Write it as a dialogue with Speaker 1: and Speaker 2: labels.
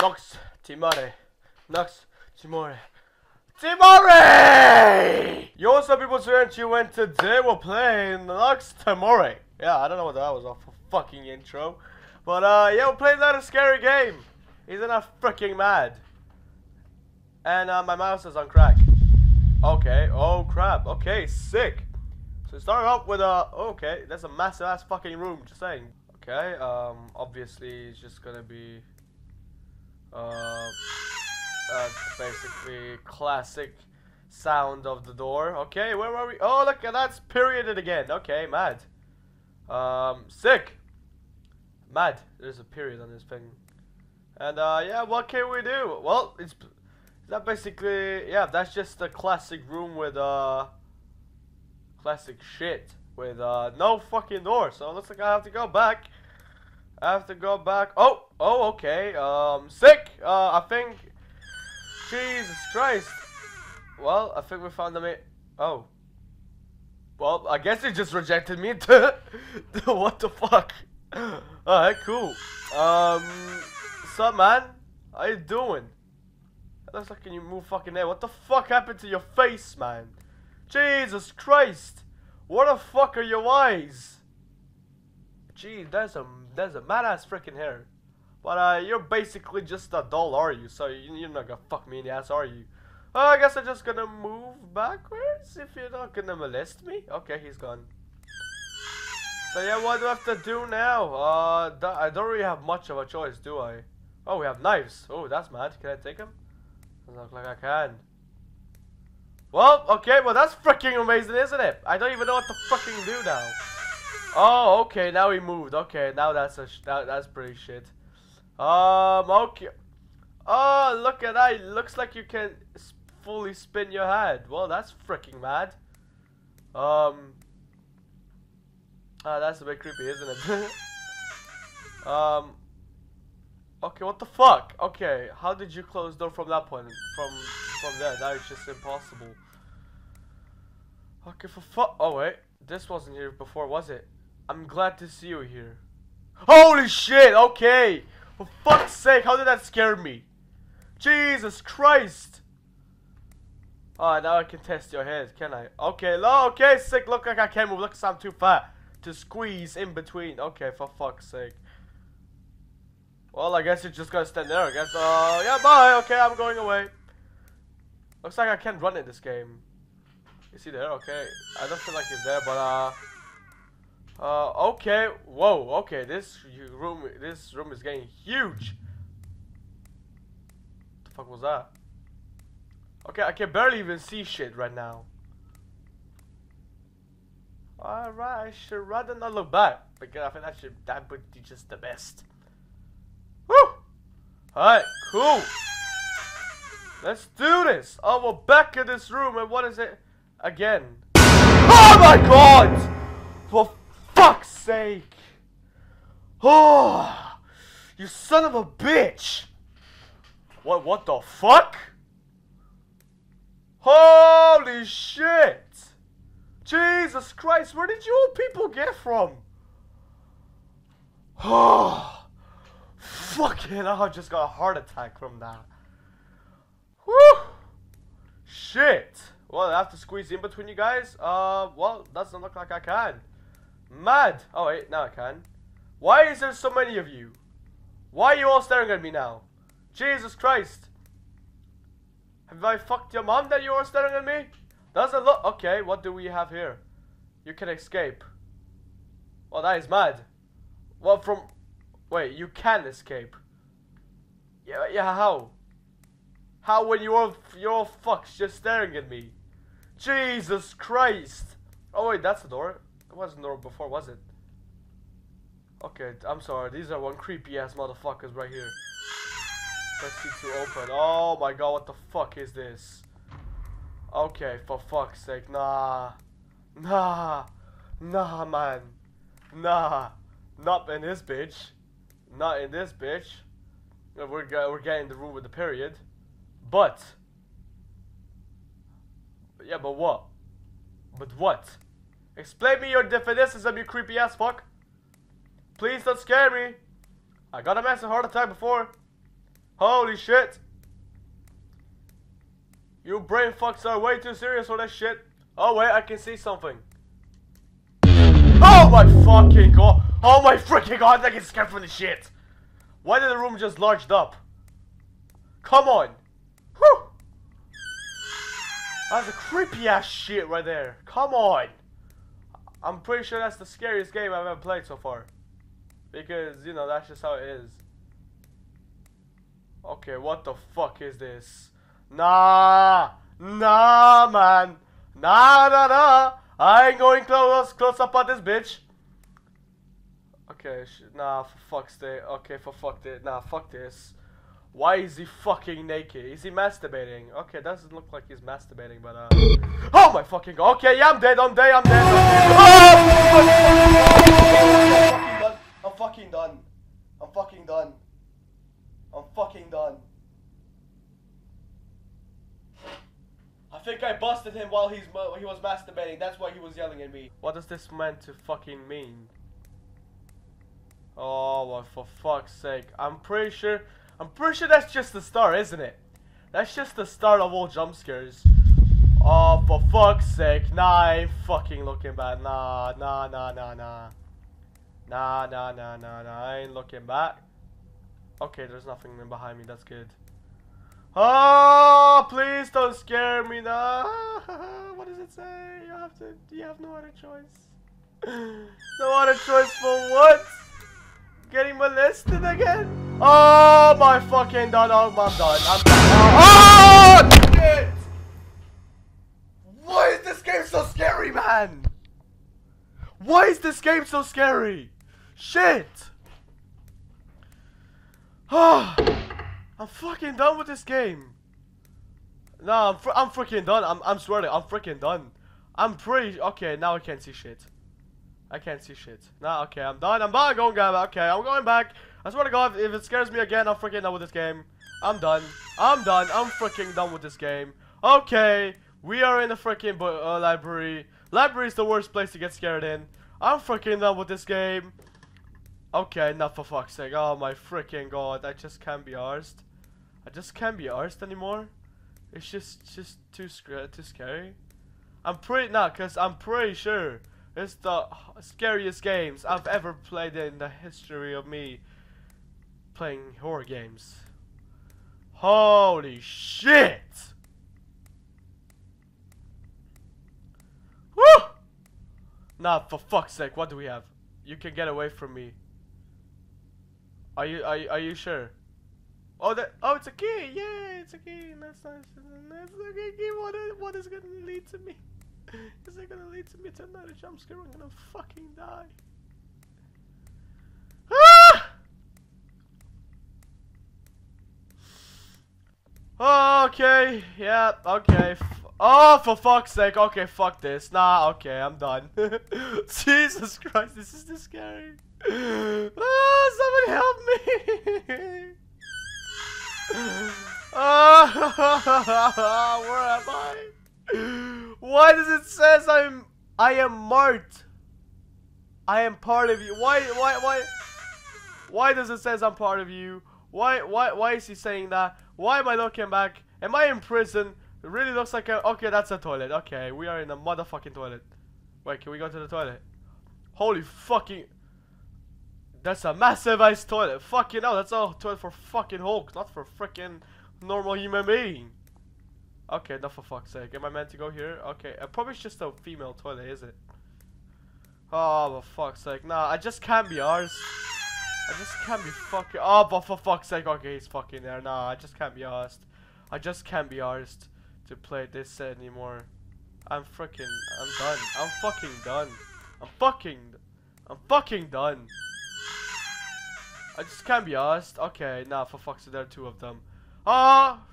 Speaker 1: Nox Timare. Nox Timore. Timore! Yo, what's up, people? Today, and today we're playing Nox Timore. Yeah, I don't know what that was off a fucking intro. But, uh, yeah, we're playing another scary game. Isn't that freaking mad? And, uh, my mouse is on crack. Okay, oh crap. Okay, sick. So start off with a, okay, that's a massive ass fucking room, just saying. Okay, um, obviously it's just gonna be, uh, uh, basically classic sound of the door. Okay, where are we? Oh, look, that's perioded again. Okay, mad. Um, sick. Mad. There's a period on this thing. And, uh, yeah, what can we do? Well, it's, that basically, yeah, that's just a classic room with, uh, classic shit with uh, no fucking door. So it looks like I have to go back. I have to go back. Oh, oh, okay. Um, sick. Uh, I think. Jesus Christ. Well, I think we found the mate. Oh. Well, I guess it just rejected me. what the fuck? Alright, cool. Um, what's up, man? How you doing? It looks like you move fucking there. What the fuck happened to your face, man? Jesus Christ! What the fuck are your eyes? Gee, there's a there's a mad ass freaking hair. But uh, you're basically just a doll, are you? So you're not gonna fuck me in the ass, are you? Uh, I guess I'm just gonna move backwards if you're not gonna molest me. Okay, he's gone. So yeah, what do I have to do now? Uh, I don't really have much of a choice, do I? Oh, we have knives. Oh, that's mad. Can I take them? Doesn't look like I can. Well, okay, well that's freaking amazing, isn't it? I don't even know what to fucking do now. Oh, okay, now he moved. Okay, now that's a that, that's pretty shit. Um, okay. Oh, look at that. It looks like you can fully spin your head. Well, that's freaking mad. Um. Ah, that's a bit creepy, isn't it? um. Okay, what the fuck? Okay, how did you close door from that point? From from there? That is just impossible. Okay, for fuck. Oh wait, this wasn't here before, was it? I'm glad to see you here. Holy shit! Okay, for fuck's sake, how did that scare me? Jesus Christ! Oh, now I can test your head, can I? Okay, no, okay, sick. Look like I can't move. Look, I'm too fat to squeeze in between. Okay, for fuck's sake. Well, I guess you're just gonna stand there, I guess. Uh, yeah, bye. Okay, I'm going away. Looks like I can't run in this game. Is he there? Okay. I don't feel like he's there, but, uh... Uh, okay. Whoa, okay. This room, this room is getting huge. What the fuck was that? Okay, I can barely even see shit right now. Alright, I should rather not look back. Because I think that should, that would be just the best. Woo! Alright, cool. Let's do this. Oh, we're back in this room, and what is it? Again. Oh my god! For fuck's sake! Oh, you son of a bitch! What, what the fuck? Holy shit! Jesus Christ, where did you people get from? Oh. Fucking I just got a heart attack from that. Whew! Shit! Well, I have to squeeze in between you guys? Uh, well, doesn't look like I can. Mad! Oh wait, now I can. Why is there so many of you? Why are you all staring at me now? Jesus Christ! Have I fucked your mom that you are staring at me? Doesn't look- Okay, what do we have here? You can escape. Well, that is mad. Well, from- Wait, you can escape. Yeah, yeah, how? How when you're you're fucks just staring at me? Jesus Christ! Oh wait, that's the door. It wasn't the door before, was it? Okay, I'm sorry. These are one creepy ass motherfuckers right here. Let's see to open. Oh my god, what the fuck is this? Okay, for fuck's sake, nah. Nah. Nah, man. Nah. Not in this bitch. Not in this bitch. We're, we're getting the room with the period. But. Yeah, but what? But what? Explain me your definitions, of you creepy ass fuck. Please don't scare me. I got a massive heart attack before. Holy shit! You brain fucks are way too serious for that shit. Oh wait, I can see something. Oh my fucking god! Oh my freaking god! I get scared from the shit. Why did the room just larged up? Come on! That's a creepy ass shit right there. Come on! I'm pretty sure that's the scariest game I've ever played so far. Because, you know, that's just how it is. Okay, what the fuck is this? Nah! Nah, man! Nah, nah, nah! I ain't going close, close up on this bitch. Okay, nah, for fuck's sake. Okay, for fuck this. Nah, fuck this. Why is he fucking naked? Is he masturbating? Okay, doesn't look like he's masturbating, but uh. Oh my fucking god. Okay, yeah, I'm dead. I'm dead. I'm dead. I'm fucking done. I'm fucking done. I'm fucking done. I think I busted him while he's he was masturbating. That's why he was yelling at me. What does this meant to fucking mean? Oh, well, for fuck's sake. I'm pretty sure I'm pretty sure that's just the start, isn't it? That's just the start of all jump scares. Oh, for fuck's sake. Nah, I ain't fucking looking back. Nah, nah, nah, nah, nah. Nah, nah, nah, nah, nah. I ain't looking back. Okay, there's nothing behind me. That's good. Oh, please don't scare me now. what does it say? You have to. You have no other choice. no other choice for what? Getting molested again? Oh my fucking done. Oh, I'm done. I'm done. Oh shit! Why is this game so scary, man? Why is this game so scary? Shit! Oh, I'm fucking done with this game. No, I'm, fr I'm freaking done. I'm, I'm swearing, I'm freaking done. I'm pretty, okay, now I can't see shit. I can't see shit. Nah, okay, I'm done. I'm done going back. Okay, I'm going back. I swear to God, if it scares me again, I'm freaking done with this game. I'm done. I'm done. I'm freaking done with this game. Okay, we are in the freaking uh, library. Library is the worst place to get scared in. I'm freaking done with this game. Okay, enough for fuck's sake. Oh my freaking god, I just can't be arsed. I just can't be arsed anymore. It's just, just too, too scary. I'm pretty, not, cause I'm pretty sure it's the scariest games I've ever played in the history of me playing horror games. Holy shit! Woo! Nah, for fuck's sake, what do we have? You can get away from me. Are you are you, are you sure? Oh, that oh, it's a key! Yay, it's a key. That's nice. That's a key. What is what is gonna lead to me? Is it gonna lead to me to another jump scare? I'm gonna fucking die. Ah! Okay, yeah, okay. oh, for fuck's sake. Okay, fuck this. Nah, okay, I'm done. Jesus Christ, this is too scary. Oh, somebody help me. oh, where am I? Why does it says I'm I am marked? I am part of you. Why why why why does it says I'm part of you? Why why why is he saying that? Why am I looking back? Am I in prison? It really looks like a... Okay, that's a toilet. Okay, we are in a motherfucking toilet. Wait, can we go to the toilet? Holy fucking... That's a massive ice toilet. Fucking hell, that's a toilet for fucking Hulk, not for freaking normal human being. Okay, not for fuck's sake. Am I meant to go here? Okay, uh, probably it's just a female toilet, is it? Oh, for fuck's sake. Nah, I just can't be ours. I just can't be fucking. Oh, but for fuck's sake, okay, he's fucking there. Nah, I just can't be asked. I just can't be asked to play this set anymore. I'm freaking. I'm done. I'm fucking done. I'm fucking. I'm fucking done. I just can't be asked. Okay, nah, for fuck's sake, there are two of them. Ah, oh,